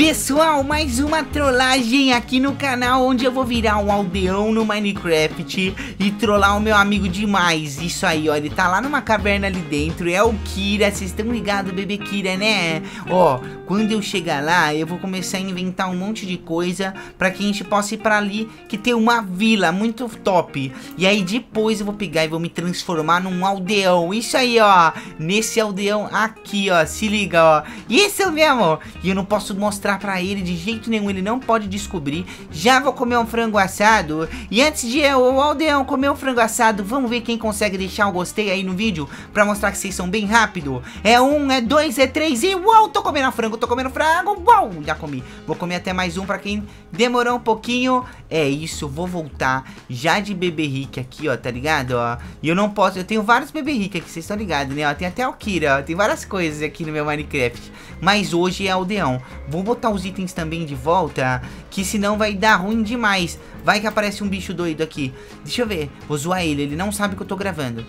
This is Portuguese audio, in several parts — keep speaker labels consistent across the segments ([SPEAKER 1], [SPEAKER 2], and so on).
[SPEAKER 1] Pessoal, mais uma trollagem aqui no canal onde eu vou virar um aldeão no Minecraft e trollar o meu amigo demais. Isso aí, ó, ele tá lá numa caverna ali dentro, é o Kira, vocês estão ligados, bebê Kira, né? Ó, quando eu chegar lá, eu vou começar a inventar um monte de coisa pra que a gente possa ir pra ali, que tem uma vila muito top. E aí depois eu vou pegar e vou me transformar num aldeão. Isso aí, ó, nesse aldeão aqui, ó, se liga, ó. Isso mesmo, e eu não posso mostrar mostrar pra ele de jeito nenhum, ele não pode descobrir. Já vou comer um frango assado. E antes de eu, o aldeão, comer um frango assado, vamos ver quem consegue deixar um gostei aí no vídeo pra mostrar que vocês são bem rápido. É um, é dois, é três e uau, tô comendo frango, tô comendo frango, uau, já comi. Vou comer até mais um pra quem demorou um pouquinho. É isso, vou voltar já de bebê rica aqui, ó, tá ligado, ó. E eu não posso, eu tenho vários bebê rica aqui, vocês estão ligados, né, ó. Tem até o Kira, ó, tem várias coisas aqui no meu Minecraft. Mas hoje é aldeão. Vou botar botar os itens também de volta, que senão vai dar ruim demais. Vai que aparece um bicho doido aqui. Deixa eu ver. Vou zoar ele, ele não sabe que eu tô gravando.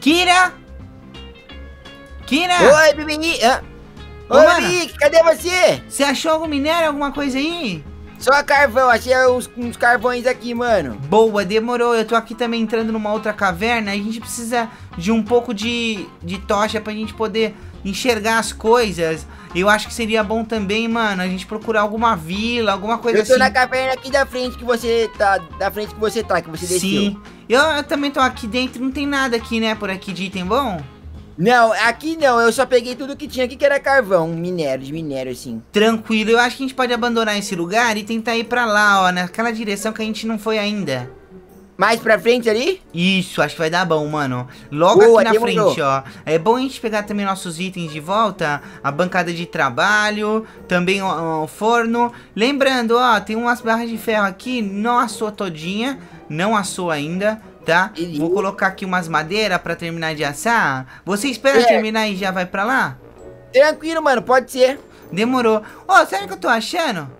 [SPEAKER 1] Kira! Kira!
[SPEAKER 2] Oi, Bibi! Ah. Oi, Bibi, cadê você?
[SPEAKER 1] Você achou algum minério, alguma coisa aí?
[SPEAKER 2] Só carvão, achei uns, uns, carvões aqui, mano.
[SPEAKER 1] Boa, demorou. Eu tô aqui também entrando numa outra caverna. A gente precisa de um pouco de, de tocha pra gente poder enxergar as coisas. Eu acho que seria bom também, mano, a gente procurar alguma vila, alguma coisa assim.
[SPEAKER 2] Eu tô assim. na caverna aqui da frente que você tá, da frente que você tá, que você desceu. Sim,
[SPEAKER 1] eu, eu também tô aqui dentro, não tem nada aqui, né, por aqui de item bom?
[SPEAKER 2] Não, aqui não, eu só peguei tudo que tinha aqui que era carvão, minério, de minério assim.
[SPEAKER 1] Tranquilo, eu acho que a gente pode abandonar esse lugar e tentar ir pra lá, ó, naquela direção que a gente não foi ainda.
[SPEAKER 2] Mais pra frente ali?
[SPEAKER 1] Isso, acho que vai dar bom, mano. Logo Boa, aqui na frente, ó. É bom a gente pegar também nossos itens de volta. A bancada de trabalho. Também o, o forno. Lembrando, ó, tem umas barras de ferro aqui. Não assou todinha. Não assou ainda, tá? Vou colocar aqui umas madeiras pra terminar de assar. Você espera é. terminar e já vai pra lá?
[SPEAKER 2] Tranquilo, mano. Pode ser.
[SPEAKER 1] Demorou. Ó, oh, sabe o que eu tô achando?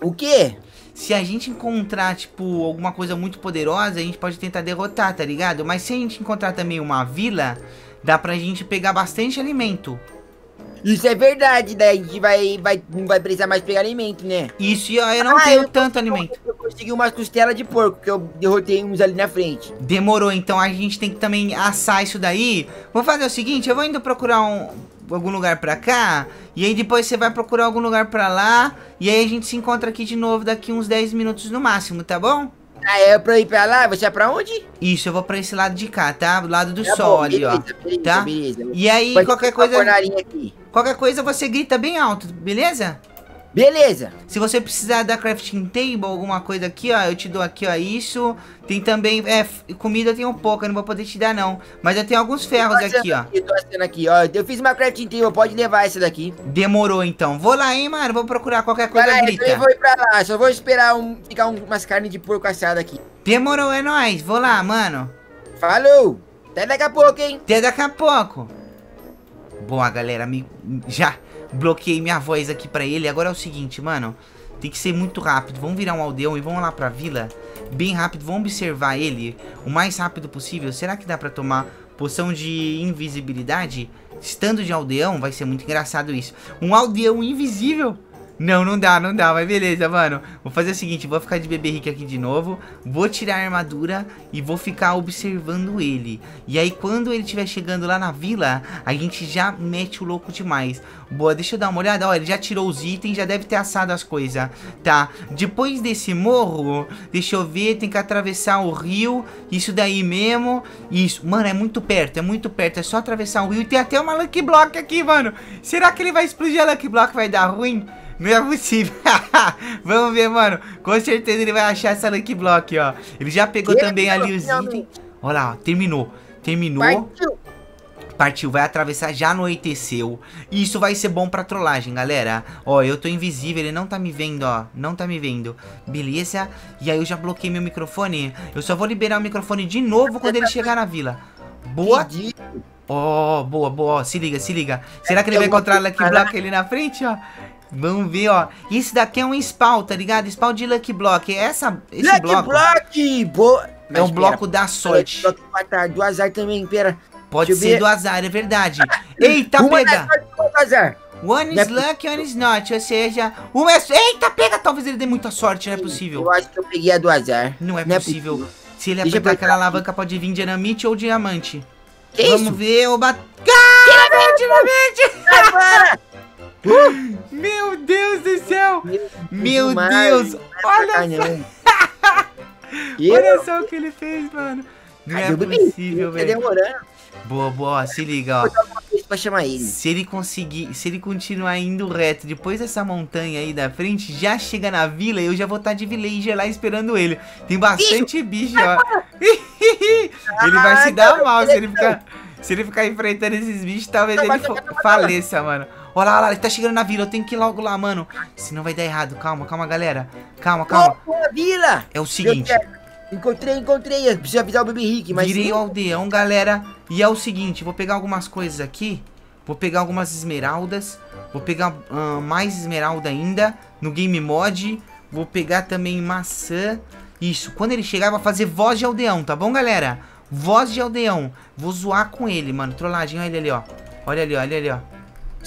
[SPEAKER 2] O quê?
[SPEAKER 1] Se a gente encontrar, tipo, alguma coisa muito poderosa, a gente pode tentar derrotar, tá ligado? Mas se a gente encontrar também uma vila, dá pra gente pegar bastante alimento.
[SPEAKER 2] Isso é verdade, daí a gente vai, vai, não vai precisar mais pegar alimento, né?
[SPEAKER 1] Isso, e eu não ah, tenho eu tanto alimento.
[SPEAKER 2] Eu consegui umas costelas de porco, que eu derrotei uns ali na frente.
[SPEAKER 1] Demorou, então a gente tem que também assar isso daí. Vou fazer o seguinte, eu vou indo procurar um, algum lugar pra cá, e aí depois você vai procurar algum lugar pra lá, e aí a gente se encontra aqui de novo daqui uns 10 minutos no máximo, tá bom?
[SPEAKER 2] Ah, é pra ir pra lá? Você é pra onde?
[SPEAKER 1] Isso, eu vou pra esse lado de cá, tá? Do lado do tá sol bom, ali, beleza, ó. Beleza, tá? Beleza. E aí, Pode qualquer coisa... Qualquer coisa você grita bem alto, beleza?
[SPEAKER 2] Beleza.
[SPEAKER 1] Se você precisar da crafting table, alguma coisa aqui, ó, eu te dou aqui, ó, isso. Tem também, é, comida eu tenho pouca, eu não vou poder te dar não. Mas eu tenho alguns ferros aqui, ó.
[SPEAKER 2] Eu tô aqui, ó. Eu fiz uma crafting table, pode levar essa daqui.
[SPEAKER 1] Demorou então. Vou lá, hein, mano. Vou procurar qualquer coisa, Vai, grita.
[SPEAKER 2] Eu vou ir pra lá, só vou esperar um, ficar um, umas carnes de porco assado aqui.
[SPEAKER 1] Demorou, é nóis. Vou lá, mano.
[SPEAKER 2] Falou. Até daqui a pouco, hein.
[SPEAKER 1] Até daqui a pouco. Boa, galera, me... já bloqueei minha voz aqui pra ele. Agora é o seguinte, mano. Tem que ser muito rápido. Vamos virar um aldeão e vamos lá pra vila. Bem rápido. Vamos observar ele o mais rápido possível. Será que dá pra tomar poção de invisibilidade? Estando de aldeão, vai ser muito engraçado isso. Um aldeão invisível. Não, não dá, não dá, mas beleza, mano. Vou fazer o seguinte, vou ficar de bebê rico aqui de novo. Vou tirar a armadura e vou ficar observando ele. E aí, quando ele estiver chegando lá na vila, a gente já mete o louco demais. Boa, deixa eu dar uma olhada. Ó, ele já tirou os itens, já deve ter assado as coisas. Tá, depois desse morro, deixa eu ver, tem que atravessar o rio. Isso daí mesmo. Isso, mano, é muito perto, é muito perto. É só atravessar o rio. E tem até uma Lucky Block aqui, mano. Será que ele vai explodir a Lucky Block? Vai dar ruim? Não é possível. Vamos ver, mano. Com certeza ele vai achar essa Lucky Block, ó. Ele já pegou também ali os itens. Olha lá, ó. Terminou. Terminou. Partiu. Partiu, vai atravessar, já anoiteceu. Isso vai ser bom pra trollagem, galera. Ó, eu tô invisível, ele não tá me vendo, ó. Não tá me vendo. Beleza? E aí eu já bloqueei meu microfone. Eu só vou liberar o microfone de novo quando ele chegar na vila. Boa. Ó, oh, boa, boa. Se liga, se liga. Será que ele vai encontrar a Lucky Block ali na frente, ó? Vamos ver, ó. Esse daqui é um spawn, tá ligado? Spawn de Lucky Block. Essa, esse Lucky bloco...
[SPEAKER 2] Block! Boa!
[SPEAKER 1] É um bloco da sorte.
[SPEAKER 2] Do azar também, pera.
[SPEAKER 1] Pode ser ver. do azar, é verdade. Eita, Uma pega!
[SPEAKER 2] Do azar.
[SPEAKER 1] One
[SPEAKER 2] Não é
[SPEAKER 1] is lucky, one is not. Ou seja, uma é... Eita, pega! Talvez ele dê muita sorte, não é possível.
[SPEAKER 2] Eu acho que eu peguei a do azar.
[SPEAKER 1] Não é
[SPEAKER 2] Não é
[SPEAKER 1] possível. Se ele
[SPEAKER 2] Deixa eu
[SPEAKER 1] apertar aquela alavanca, pode vir dinamite ou diamante.
[SPEAKER 2] Que
[SPEAKER 1] Vamos
[SPEAKER 2] isso?
[SPEAKER 1] ver, eu bat... Dinamite!
[SPEAKER 2] Sai fora!
[SPEAKER 1] Meu Deus do céu! Meu. Deus! Olha
[SPEAKER 2] não. Eu?
[SPEAKER 1] Olha só o que ele fez, mano. Não é possível,
[SPEAKER 2] Tá
[SPEAKER 1] velho. Boa, boa, se liga, ó.
[SPEAKER 2] Pra chamar ele.
[SPEAKER 1] Se ele conseguir, se ele continuar indo reto depois dessa montanha aí da frente, já chega na vila e eu já vou estar de villager lá esperando ele. Tem bastante bicho, ó. ele vai se dar mal se ele ficar, se ele ficar enfrentando esses bichos, talvez ele faleça, mano. Olha lá, olha lá, ele tá chegando na vila, eu tenho que ir logo lá, mano. Senão vai dar errado. Calma, calma, galera. Calma, calma.
[SPEAKER 2] Ô, a vila!
[SPEAKER 1] É o seguinte,
[SPEAKER 2] Encontrei, encontrei. Eu preciso avisar o Baby Rick, mas...
[SPEAKER 1] Virei o aldeão, galera. E é o seguinte, vou pegar algumas coisas aqui. Vou pegar algumas esmeraldas. Vou pegar ah, mais esmeralda ainda no Game Mod. Vou pegar também maçã. Isso, quando ele chegar, vai fazer voz de aldeão, tá bom, galera? Voz de aldeão. Vou zoar com ele, mano. Trollagem, olha ele ali, ó. Olha ali, olha ali, ó.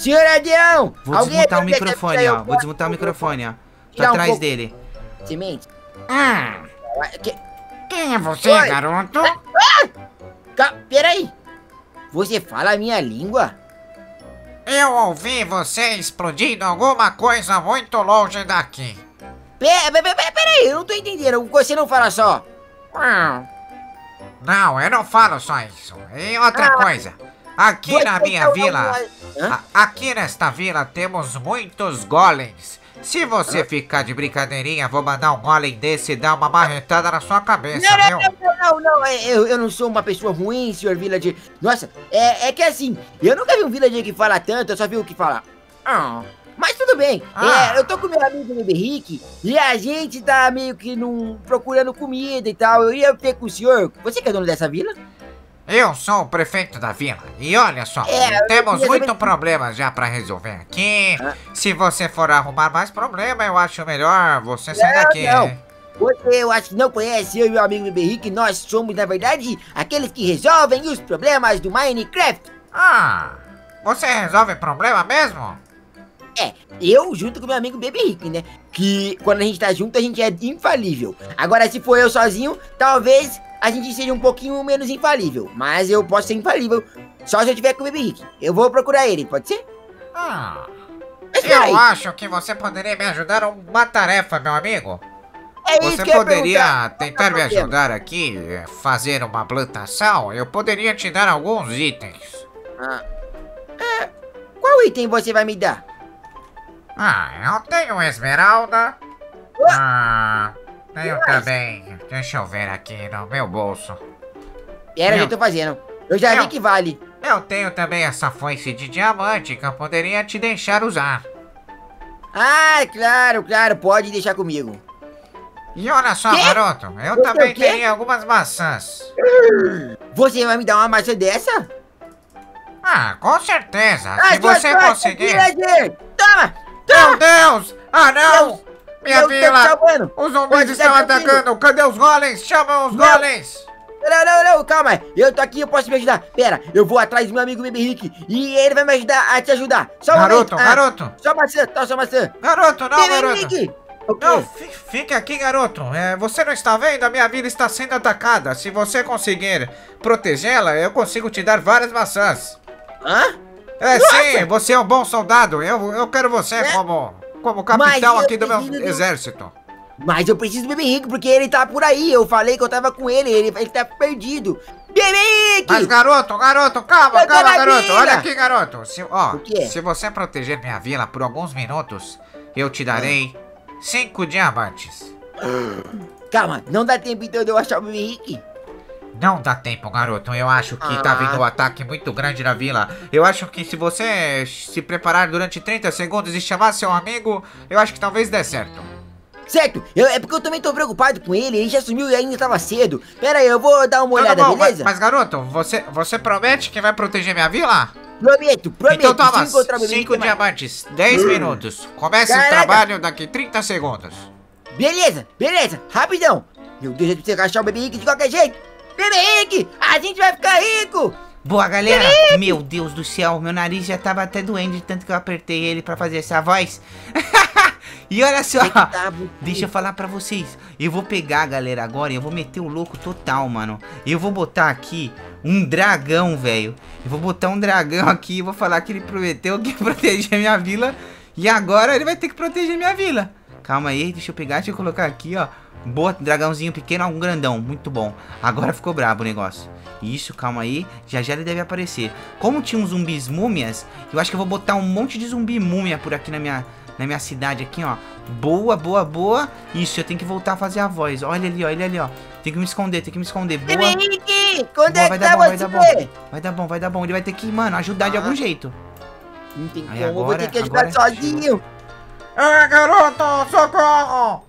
[SPEAKER 2] Senhor Aldeão!
[SPEAKER 1] Vou
[SPEAKER 2] alguém
[SPEAKER 1] desmutar o microfone, ó. Vou desmutar o microfone, ó. Tá
[SPEAKER 2] um
[SPEAKER 1] atrás
[SPEAKER 2] pouco.
[SPEAKER 1] dele.
[SPEAKER 2] Semente?
[SPEAKER 3] Ah,
[SPEAKER 2] Que-
[SPEAKER 3] quem é você,
[SPEAKER 2] Oi.
[SPEAKER 3] garoto?
[SPEAKER 2] Ca- Peraí! Você fala a minha língua?
[SPEAKER 3] Eu ouvi você explodindo alguma coisa muito longe daqui.
[SPEAKER 2] Pera, pera, pera, peraí, eu não tô entendendo. Você não fala só.
[SPEAKER 3] Não, eu não falo só isso. E outra
[SPEAKER 2] Ah.
[SPEAKER 3] coisa, aqui
[SPEAKER 2] Você
[SPEAKER 3] na minha vila, aqui nesta vila temos muitos golems. Se você ficar de brincadeirinha, vou mandar um golem desse e dar uma marretada na sua cabeça,
[SPEAKER 2] Não,
[SPEAKER 3] viu?
[SPEAKER 2] não, não, não, não, é, eu, eu não sou uma pessoa ruim, senhor Villager. Nossa, é, é que assim, eu nunca vi um Villager que fala tanto, eu só vi o que fala. Ah, mas tudo bem,
[SPEAKER 3] Ah.
[SPEAKER 2] é, eu tô com meu amigo Bebê Rick e a gente tá meio que num, procurando comida e tal. Eu ia ver com o senhor, você que é dono dessa vila?
[SPEAKER 3] Eu sou o prefeito da vila. E olha só,
[SPEAKER 2] É,
[SPEAKER 3] temos muito problemas já pra resolver aqui.
[SPEAKER 2] Ah.
[SPEAKER 3] Se você for arrumar mais problema, eu acho melhor você sair daqui.
[SPEAKER 2] não. Você, eu acho que não conhece eu e meu amigo Rick, nós somos, na verdade, aqueles que resolvem os problemas do Minecraft.
[SPEAKER 3] Ah, você resolve problema mesmo?
[SPEAKER 2] É, eu junto com meu amigo Baby Rick, né? Que quando a gente tá junto, a gente é infalível. Agora, se for eu sozinho, talvez a gente seja um pouquinho menos infalível. Mas eu posso ser infalível só se eu tiver com o Baby Rick. Eu vou procurar ele, pode ser?
[SPEAKER 3] Ah,
[SPEAKER 2] Mas
[SPEAKER 3] eu acho que você poderia me ajudar uma tarefa, meu amigo.
[SPEAKER 2] é isso
[SPEAKER 3] Você
[SPEAKER 2] que eu ia
[SPEAKER 3] poderia
[SPEAKER 2] perguntar.
[SPEAKER 3] tentar me ajudar aqui, fazer uma plantação? Eu poderia te dar alguns itens.
[SPEAKER 2] Ah, é, qual item você vai me dar?
[SPEAKER 3] Ah, eu tenho esmeralda. Ah, tenho também. Deixa eu ver aqui no meu bolso.
[SPEAKER 2] Era,
[SPEAKER 3] Não.
[SPEAKER 2] já tô fazendo. Eu já
[SPEAKER 3] Não.
[SPEAKER 2] vi que vale.
[SPEAKER 3] Eu tenho também essa foice de diamante que eu poderia te deixar usar.
[SPEAKER 2] Ah, claro, claro, pode deixar comigo.
[SPEAKER 3] E olha só,
[SPEAKER 2] Quê?
[SPEAKER 3] garoto, eu
[SPEAKER 2] Você
[SPEAKER 3] também
[SPEAKER 2] o
[SPEAKER 3] queria algumas maçãs.
[SPEAKER 2] Você vai me dar uma maçã dessa?
[SPEAKER 3] Ah, com certeza.
[SPEAKER 2] Ah,
[SPEAKER 3] Se você
[SPEAKER 2] sorte,
[SPEAKER 3] conseguir.
[SPEAKER 2] villager! Toma!
[SPEAKER 3] Meu
[SPEAKER 2] Toma!
[SPEAKER 3] Deus! Ah, não! Minha vila! Os zumbis estão atacando! Cadê os golems? Chama os golems!
[SPEAKER 2] Não, não, não, calma. Eu tô aqui, eu posso me ajudar. Pera, eu vou atrás do meu amigo Baby Rick e ele vai me ajudar a te ajudar. Só um
[SPEAKER 3] Garoto,
[SPEAKER 2] momento. Ah,
[SPEAKER 3] garoto!
[SPEAKER 2] Só maçã, tá, só maçã.
[SPEAKER 3] Garoto, não,
[SPEAKER 2] Baby
[SPEAKER 3] garoto!
[SPEAKER 2] Rick!
[SPEAKER 3] Não, fi- fique aqui, garoto. É, você não está vendo? A minha vila está sendo atacada. Se você conseguir protegê-la, eu consigo te dar várias maçãs.
[SPEAKER 2] Hã?
[SPEAKER 3] É
[SPEAKER 2] Nossa!
[SPEAKER 3] sim, você é um bom soldado. Eu, eu quero você
[SPEAKER 2] É?
[SPEAKER 3] como, como capitão aqui do meu
[SPEAKER 2] do-
[SPEAKER 3] exército.
[SPEAKER 2] Mas eu preciso do Baby Rick porque ele tá por aí. Eu falei que eu tava com ele, ele, ele tá perdido. Baby Rick!
[SPEAKER 3] Mas garoto, garoto, calma,
[SPEAKER 2] Eu
[SPEAKER 3] calma, garoto.
[SPEAKER 2] vila.
[SPEAKER 3] Olha aqui, garoto. Se, ó, se você proteger minha vila por alguns minutos, eu te darei cinco diamantes.
[SPEAKER 2] Calma, não dá tempo então de eu achar o Baby Rick.
[SPEAKER 3] Não dá tempo, garoto. Eu acho que tá
[SPEAKER 2] Ah.
[SPEAKER 3] vindo um ataque muito grande na vila. Eu acho que se você se preparar durante 30 segundos e chamar seu amigo, eu acho que talvez dê certo.
[SPEAKER 2] Certo, eu- é porque eu também tô preocupado com ele, ele já sumiu e ainda tava cedo. Pera aí, eu vou dar uma olhada,
[SPEAKER 3] tá bom, mas,
[SPEAKER 2] beleza?
[SPEAKER 3] mas, garoto, você, você promete que vai proteger minha vila?
[SPEAKER 2] Prometo, prometo.
[SPEAKER 3] então toma,
[SPEAKER 2] se encontrar o Baby
[SPEAKER 3] 5
[SPEAKER 2] Rick, eu
[SPEAKER 3] diamantes, 10 minutos. Comece o trabalho daqui 30 segundos.
[SPEAKER 2] Beleza, beleza, rapidão. Meu Deus, eu preciso achar o Rick de qualquer jeito. A gente vai ficar rico.
[SPEAKER 1] Boa, galera. Meu Deus do céu, meu nariz já tava até doendo de tanto que eu apertei ele pra fazer essa voz. e olha só, deixa eu falar pra vocês. Eu vou pegar, galera, agora e eu vou meter o louco total, mano. Eu vou botar aqui um dragão, velho. Eu vou botar um dragão aqui e vou falar que ele prometeu que ia proteger minha vila. E agora ele vai ter que proteger minha vila. Calma aí, deixa eu pegar, deixa eu colocar aqui, ó. Boa, dragãozinho pequeno, um grandão, muito bom. Agora ficou brabo o negócio. Isso, calma aí, já já ele deve aparecer. Como tinha uns zumbis múmias, eu acho que eu vou botar um monte de zumbi múmia por aqui na minha, na minha cidade aqui, ó. Boa, boa, boa. Isso, eu tenho que voltar a fazer a voz. Olha ali, olha ali, ó. Tem que me esconder, tem que me esconder. Boa.
[SPEAKER 2] Quando
[SPEAKER 1] Boa,
[SPEAKER 2] é
[SPEAKER 1] vai dar bom, vai dar bom. Vai dar bom, vai dar bom. Ele vai ter que, mano, ajudar de
[SPEAKER 2] Ah.
[SPEAKER 1] algum jeito.
[SPEAKER 2] Não tem como, eu vou
[SPEAKER 1] agora-
[SPEAKER 2] ter que ajudar
[SPEAKER 1] agora-
[SPEAKER 2] sozinho.
[SPEAKER 3] Ah, garoto, socorro!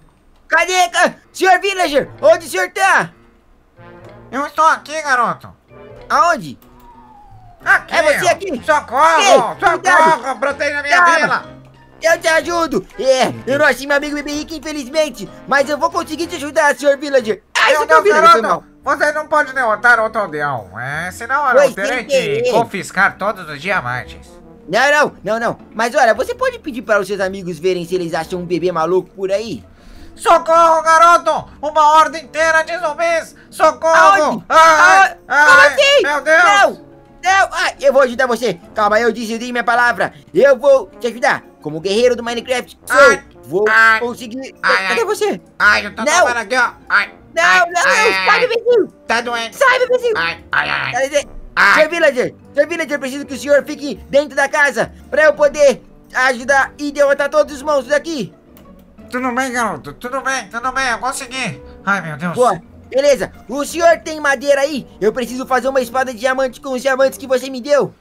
[SPEAKER 2] Cadê? ca- Senhor Villager, onde o senhor tá?
[SPEAKER 3] Eu estou aqui, garoto.
[SPEAKER 2] Aonde?
[SPEAKER 3] Aqui.
[SPEAKER 2] É você aqui?
[SPEAKER 3] Socorro,
[SPEAKER 2] Ei,
[SPEAKER 3] socorro,
[SPEAKER 2] cuidado.
[SPEAKER 3] proteja minha
[SPEAKER 2] Calma.
[SPEAKER 3] vila.
[SPEAKER 2] Eu te ajudo! É, eu não achei meu amigo Bebê Henrique, infelizmente, mas eu vou conseguir te ajudar, senhor Villager. Ah,
[SPEAKER 3] Meu Deus,
[SPEAKER 2] mal.
[SPEAKER 3] garoto, você não pode derrotar outro aldeão. É, senão eu terei que confiscar todos os diamantes.
[SPEAKER 2] Não, não, não, não. Mas olha, você pode pedir para os seus amigos verem se eles acham um bebê maluco por aí?
[SPEAKER 3] Socorro, garoto! Uma horda inteira de zumbis! Socorro!
[SPEAKER 2] Aonde?
[SPEAKER 3] Ai?
[SPEAKER 2] Como
[SPEAKER 3] ai,
[SPEAKER 2] assim?
[SPEAKER 3] Meu Deus!
[SPEAKER 2] Não! Não! Ah, eu vou ajudar você! Calma, eu disse, eu dei minha palavra! Eu vou te ajudar! Como guerreiro do Minecraft!
[SPEAKER 3] Ai,
[SPEAKER 2] vou
[SPEAKER 3] ai,
[SPEAKER 2] conseguir...
[SPEAKER 3] ai,
[SPEAKER 2] Cadê
[SPEAKER 3] ai.
[SPEAKER 2] você?
[SPEAKER 3] Ai, eu tô
[SPEAKER 2] Não.
[SPEAKER 3] tomando aqui, ó! Ai,
[SPEAKER 2] Não,
[SPEAKER 3] ai,
[SPEAKER 2] não,
[SPEAKER 3] ai,
[SPEAKER 2] não!
[SPEAKER 3] ai,
[SPEAKER 2] Sai, bebezinho!
[SPEAKER 3] Tá doente!
[SPEAKER 2] Sai, bebezinho!
[SPEAKER 3] Ai, ai, ai! Ai.
[SPEAKER 2] Senhor Villager! Senhor Villager, eu preciso que o senhor fique dentro da casa pra eu poder ajudar e derrotar todos os monstros aqui!
[SPEAKER 3] Tudo bem, garoto? Tudo bem, tudo bem, eu consegui! Ai, meu Deus!
[SPEAKER 2] Boa! Beleza! O senhor tem madeira aí? Eu preciso fazer uma espada de diamante com os diamantes que você me deu!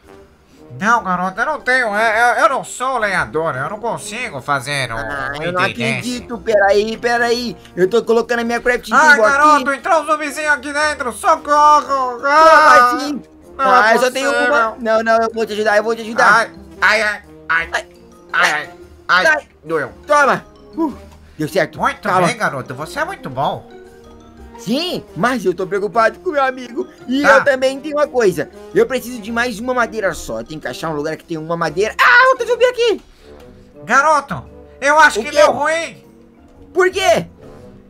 [SPEAKER 3] Não, garoto, eu não tenho. é, Eu, eu não sou lenhador, eu não consigo fazer um.
[SPEAKER 2] Ah, eu não acredito! Peraí, peraí! Eu tô colocando a minha crafting table
[SPEAKER 3] garoto,
[SPEAKER 2] aqui!
[SPEAKER 3] entrou um zumbizinho aqui dentro! Socorro!
[SPEAKER 2] Como
[SPEAKER 3] Ah,
[SPEAKER 2] assim?
[SPEAKER 3] Não
[SPEAKER 2] ah, eu só tenho uma. Não, não, eu vou te ajudar, eu vou te ajudar.
[SPEAKER 3] Ai, ai, ai, ai, ai, ai, ai,
[SPEAKER 2] Ai.
[SPEAKER 3] doeu.
[SPEAKER 2] Toma! Uh, deu certo.
[SPEAKER 3] Muito
[SPEAKER 2] Calma.
[SPEAKER 3] bem, garoto, você é muito bom.
[SPEAKER 2] Sim, mas eu tô preocupado com meu amigo. E
[SPEAKER 3] Tá.
[SPEAKER 2] eu também tenho uma coisa. Eu preciso de mais uma madeira só. Eu tenho que achar um lugar que tem uma madeira. Ah, outro zumbi aqui!
[SPEAKER 3] Garoto, eu acho
[SPEAKER 2] O
[SPEAKER 3] que
[SPEAKER 2] quê?
[SPEAKER 3] deu ruim.
[SPEAKER 2] Por quê?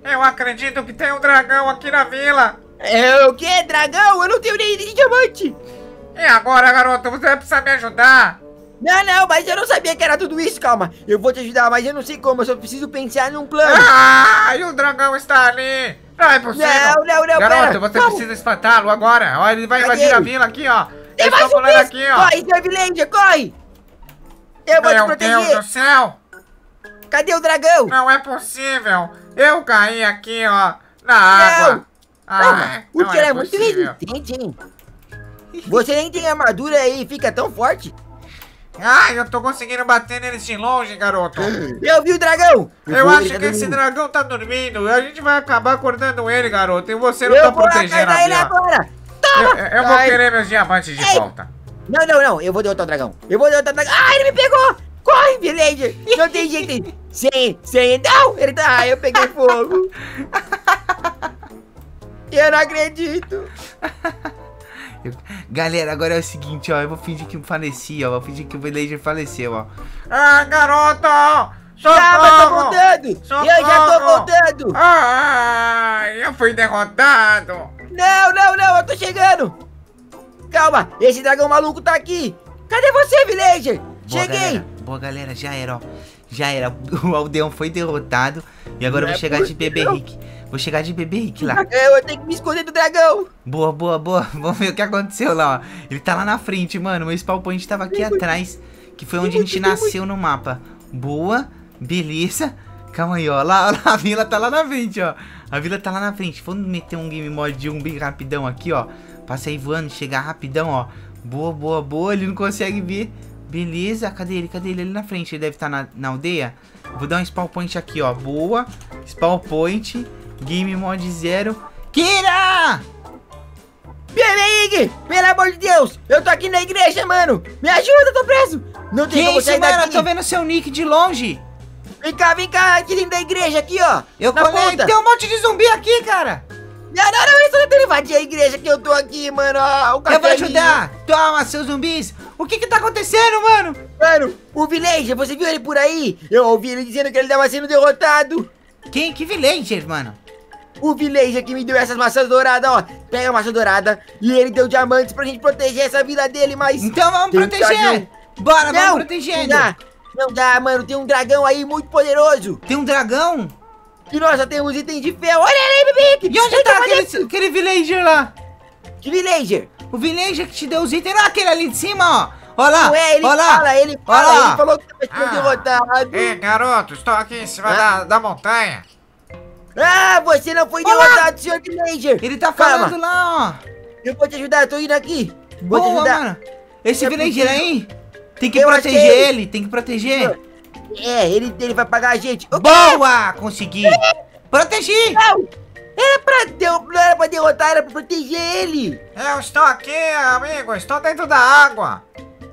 [SPEAKER 3] Eu acredito que tem um dragão aqui na vila.
[SPEAKER 2] É o quê? Dragão? Eu não tenho nem diamante!
[SPEAKER 3] E agora, garoto, você vai precisar me ajudar.
[SPEAKER 2] Não, não, mas eu não sabia que era tudo isso, calma. Eu vou te ajudar, mas eu não sei como, eu só preciso pensar num plano.
[SPEAKER 3] Ah, e o dragão está ali. Não é possível.
[SPEAKER 2] Não, não, não,
[SPEAKER 3] Garoto,
[SPEAKER 2] pera.
[SPEAKER 3] você precisa espantá-lo agora. Olha, ele vai invadir a vila aqui, ó.
[SPEAKER 2] Tem
[SPEAKER 3] Eu
[SPEAKER 2] mais
[SPEAKER 3] estou
[SPEAKER 2] um
[SPEAKER 3] aqui, ó.
[SPEAKER 2] Corre, Sr. Villager, corre! Eu vou te
[SPEAKER 3] Meu
[SPEAKER 2] proteger!
[SPEAKER 3] Deus do céu.
[SPEAKER 2] Cadê o dragão?
[SPEAKER 3] Não é possível! Eu caí aqui, ó, na água!
[SPEAKER 2] Calma,
[SPEAKER 3] Ai,
[SPEAKER 2] o é,
[SPEAKER 3] é
[SPEAKER 2] muito resistente, hein? Você nem tem armadura e fica tão forte?
[SPEAKER 3] Ai, eu tô conseguindo bater neles de longe, garoto!
[SPEAKER 2] Eu vi o dragão!
[SPEAKER 3] Eu
[SPEAKER 2] vou-
[SPEAKER 3] acho que esse dragão tá dormindo. A gente vai acabar acordando ele, garoto. E você não
[SPEAKER 2] Eu
[SPEAKER 3] tá protegendo a
[SPEAKER 2] ele agora!
[SPEAKER 3] Eu, eu- eu vou querer meus diamantes de
[SPEAKER 2] Ei.
[SPEAKER 3] volta.
[SPEAKER 2] Não, não, não, eu vou derrotar o dragão. Eu vou derrotar o dragão. Ah, ele me pegou! Corre, Villager! Não tem jeito. Sem, sem, não! Ele tá... Ah, eu peguei fogo. Eu não acredito.
[SPEAKER 1] Galera, agora é o seguinte, ó. Eu vou fingir que eu faleci, ó. Vou fingir que o villager faleceu, ó.
[SPEAKER 3] Ah, garoto!
[SPEAKER 2] Calma, eu tô
[SPEAKER 3] Socorro!
[SPEAKER 2] voltando! Eu já tô
[SPEAKER 3] Socorro!
[SPEAKER 2] voltando!
[SPEAKER 3] Ai, eu fui derrotado!
[SPEAKER 2] Não, não, não, eu tô chegando! Calma, esse dragão maluco tá aqui! Cadê você, Villager?
[SPEAKER 1] Boa,
[SPEAKER 2] Cheguei!
[SPEAKER 1] Galera. Boa, galera. Já era, ó. Já era. O aldeão foi derrotado. E agora eu vou
[SPEAKER 2] é
[SPEAKER 1] chegar de bebê. Rick. Vou chegar de bebê Rick lá.
[SPEAKER 2] Eu tenho que me esconder do dragão!
[SPEAKER 1] Boa, boa, boa. Vamos ver o que aconteceu lá, ó. Ele tá lá na frente, mano. Meu spawn point tava aqui atrás. Que foi onde a gente nasceu no mapa. Boa, beleza. Calma aí, ó. Lá, a vila tá lá na frente, ó. A vila tá lá na frente. Vamos meter um game mod de um bem rapidão aqui, ó. Passa aí voando, chegar rapidão, ó. Boa, boa, boa. Ele não consegue ver. Beleza. Cadê ele? Cadê ele? Ali na frente. Ele deve estar na, na aldeia. Vou dar um spawn point aqui, ó. Boa. Spawn point. Game mod zero. Kira!
[SPEAKER 2] Bebê pelo amor de Deus! Eu tô aqui na igreja, mano! Me ajuda, eu tô preso! Não
[SPEAKER 1] Que
[SPEAKER 2] tem como
[SPEAKER 1] isso,
[SPEAKER 2] sair
[SPEAKER 1] mano? Eu
[SPEAKER 2] daqui!
[SPEAKER 1] tô vendo seu nick de longe.
[SPEAKER 2] Vem cá, vem cá, aqui dentro da igreja, aqui, ó!
[SPEAKER 1] Eu
[SPEAKER 2] na ponta.
[SPEAKER 1] Tem um monte de zumbi aqui, cara.
[SPEAKER 2] Não, não, não, eles estão tentando invadir a igreja que eu tô aqui, mano. Ó,
[SPEAKER 1] Eu vou ajudar! Toma, seus zumbis! O que que tá acontecendo, mano?
[SPEAKER 2] Mano, o Villager, você viu ele por aí? Eu ouvi ele dizendo que ele tava sendo derrotado.
[SPEAKER 1] Quem? Que villager, mano?
[SPEAKER 2] O Villager que me deu essas maçãs douradas, ó. Pega a maçã dourada e ele deu diamantes pra gente proteger essa vida dele, mas...
[SPEAKER 1] Então vamos
[SPEAKER 2] um
[SPEAKER 1] proteger! Bora,
[SPEAKER 2] não,
[SPEAKER 1] vamos
[SPEAKER 2] não
[SPEAKER 1] protegendo!
[SPEAKER 2] dá. Não dá, mano. Tem um dragão aí muito poderoso.
[SPEAKER 1] Tem um dragão?
[SPEAKER 2] E nós só temos itens de ferro. Olha ele aí, Bibi.
[SPEAKER 1] E onde tá aquele, aquele villager lá?
[SPEAKER 2] Que Villager?
[SPEAKER 1] O villager que te deu os itens, não aquele ali de cima, ó! Ó lá,
[SPEAKER 2] Não é, ele
[SPEAKER 1] ó lá!
[SPEAKER 2] fala, ele fala.
[SPEAKER 1] lá.
[SPEAKER 2] Ele falou que tava sendo
[SPEAKER 3] Ah.
[SPEAKER 2] derrotado.
[SPEAKER 3] Ei, garoto, estou aqui em cima
[SPEAKER 2] Ah.
[SPEAKER 3] da, da montanha.
[SPEAKER 2] Ah, você não foi
[SPEAKER 1] Olá.
[SPEAKER 2] derrotado, senhor Villager.
[SPEAKER 1] Ele tá
[SPEAKER 2] Calma.
[SPEAKER 1] falando lá, ó!
[SPEAKER 2] Eu vou te ajudar, eu tô indo aqui. Vou te
[SPEAKER 1] Boa,
[SPEAKER 2] ajudar.
[SPEAKER 1] mano! Esse
[SPEAKER 2] É
[SPEAKER 1] villager aí, tem que
[SPEAKER 2] Eu
[SPEAKER 1] proteger
[SPEAKER 2] achei.
[SPEAKER 1] ele, tem que proteger!
[SPEAKER 2] É, ele, ele vai pagar a gente.
[SPEAKER 1] Boa! Consegui! Protegi!
[SPEAKER 2] Não! Era pra, der- não era pra derrotar, era pra proteger ele.
[SPEAKER 3] Eu estou aqui, amigo, estou dentro da água.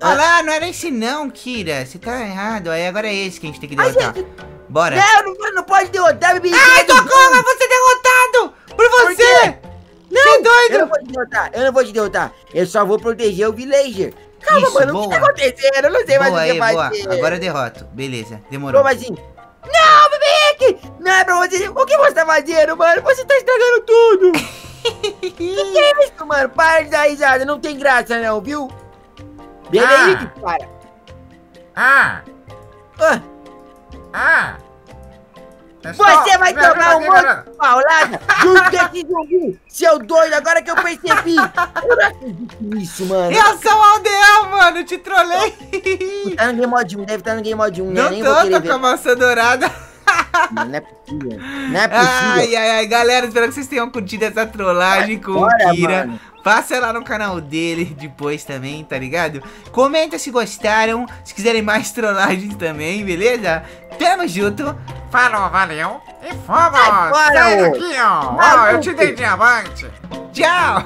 [SPEAKER 1] Olha lá, não era esse não, Kira. Você tá errado. Aí agora é esse que a gente tem que derrotar.
[SPEAKER 2] gente,
[SPEAKER 1] Bora.
[SPEAKER 2] não, não, não pode derrotar, bebê.
[SPEAKER 1] Ai, eu vou ser derrotado por você!
[SPEAKER 2] quê?
[SPEAKER 1] Você é
[SPEAKER 2] Eu não
[SPEAKER 1] doido!
[SPEAKER 2] vou te derrotar, eu não vou te derrotar. Eu só vou proteger o Villager. Calma,
[SPEAKER 1] Isso,
[SPEAKER 2] mano, o
[SPEAKER 1] boa.
[SPEAKER 2] que tá acontecendo? Eu não sei mais
[SPEAKER 1] Boa
[SPEAKER 2] o que
[SPEAKER 1] aí, boa.
[SPEAKER 2] fazer.
[SPEAKER 1] Agora eu derroto. Beleza, demorou.
[SPEAKER 2] Como assim? Não, bebê! Não é pra você. O que você tá fazendo, mano? Você tá estragando tudo. que que é isso, mano? Para de dar risada. Não tem graça, não, viu? Beleza,
[SPEAKER 3] Ah.
[SPEAKER 2] para.
[SPEAKER 3] Ah,
[SPEAKER 2] Ah,
[SPEAKER 3] ah.
[SPEAKER 2] você vai
[SPEAKER 3] ajuda
[SPEAKER 2] tomar um monte de paulada junto desse zumbi. Seu doido, agora que eu percebi. Eu não acredito nisso, mano.
[SPEAKER 1] Eu sou um aldeão, mano. Te trolei.
[SPEAKER 2] Tá no Game Mode 1, deve estar no Game Mode 1, né?
[SPEAKER 1] Não
[SPEAKER 2] Nem
[SPEAKER 1] tô, tô com a maçã dourada.
[SPEAKER 2] Não é possível. Não é possível.
[SPEAKER 1] Ai, ai, ai, galera, espero que vocês tenham curtido essa trollagem com
[SPEAKER 2] Bora,
[SPEAKER 1] o Kira.
[SPEAKER 2] mano.
[SPEAKER 1] Passa lá no canal dele depois também, tá ligado? Comenta se gostaram, se quiserem mais trollagens também, beleza? Tamo junto.
[SPEAKER 3] Falou, valeu. E fomos.
[SPEAKER 2] Sai
[SPEAKER 3] daqui, ó. Ó, eu te dei diamante.
[SPEAKER 1] Tchau.